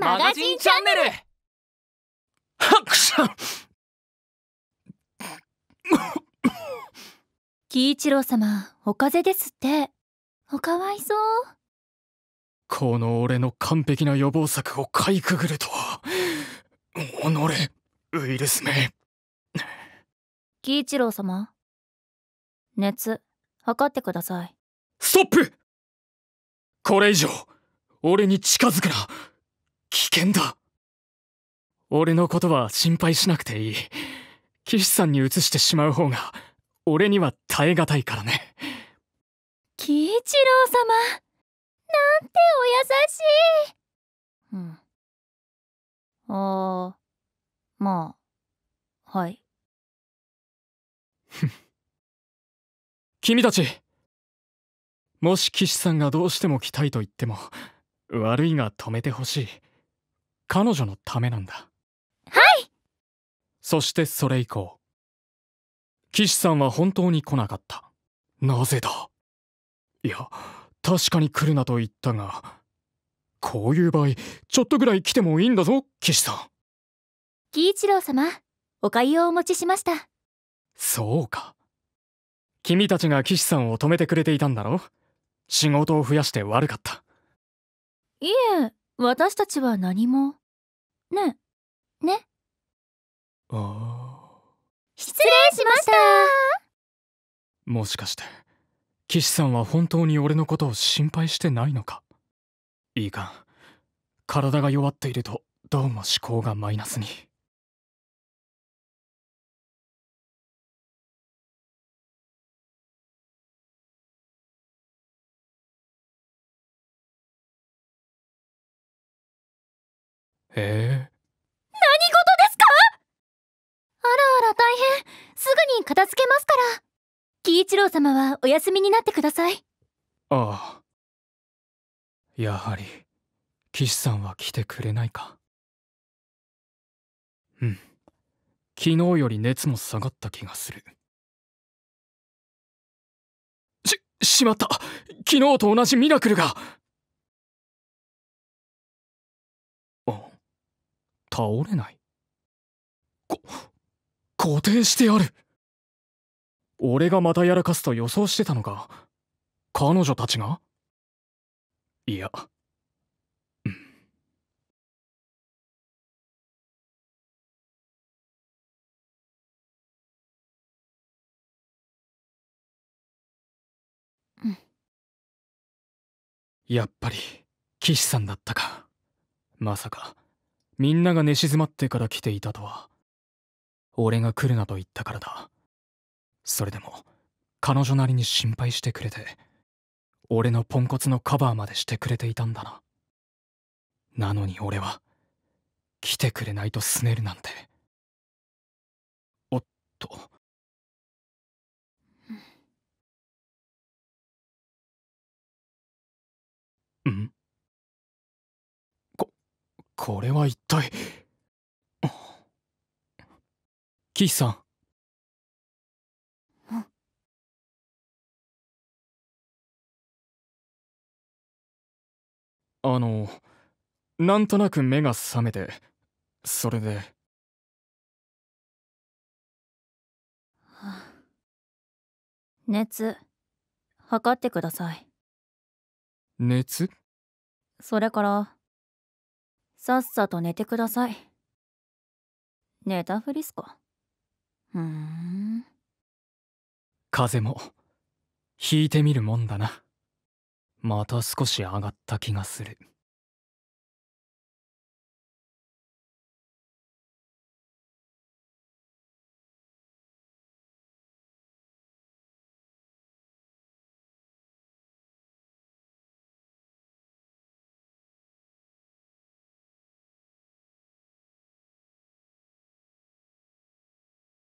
マガジンチャンネル。はっくしゃ喜一郎様お風邪ですって。おかわいそう。この俺の完璧な予防策をかいくぐるとは。己ウイルスめ喜一郎様熱測ってください。ストップ。これ以上俺に近づくな危険だ。俺のことは心配しなくていい。騎士さんに移してしまう方が俺には耐え難いからね。喜一郎様。なんてお優しい。うん。あーまあはい。君たちもし騎士さんがどうしても来たいと言っても悪いが止めてほしい彼女のためなんだ。はい！そしてそれ以降騎士さんは本当に来なかった。なぜだ？いや確かに来るなと言ったがこういう場合ちょっとぐらい来てもいいんだぞ騎士さん。喜一郎様お粥をお持ちしました。そうか。君たちが騎士さんを止めてくれていたんだろ？仕事を増やして悪かった。いえ私たちは何もねね。あ失礼しました。もしかして騎士さんは本当に俺のことを心配してないのか？いいか。体が弱っているとどうも思考がマイナスにええ。何事ですか？あらあら大変。すぐに片付けますから。喜一郎様はお休みになってください。ああ。やはり騎士さんは来てくれないか。うん。昨日より熱も下がった気がする。ししまった。昨日と同じミラクルが倒れない。こ固定してある。俺がまたやらかすと予想してたのか彼女たちが？いや、やっぱり騎士さんだったか。まさかみんなが寝静まってから来ていたとは。俺が来るなと言ったからだ。それでも彼女なりに心配してくれて俺のポンコツのカバーまでしてくれていたんだな。なのに俺は来てくれないとすねるなんて。おっと。ん。これは一体。キーさん。あのなんとなく目が覚めてそれで。熱測ってください。熱？それからさっさと寝てください。寝たふりすか？ふん。風も引いてみるもんだな。また少し上がった気がする。